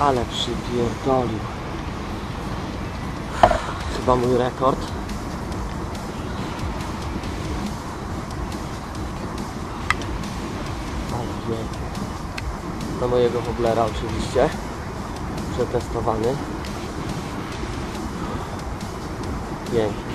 Ale przypierdolił. Chyba mój rekord. Ale pięknie. Na mojego woblera oczywiście. Przetestowany. Pięknie.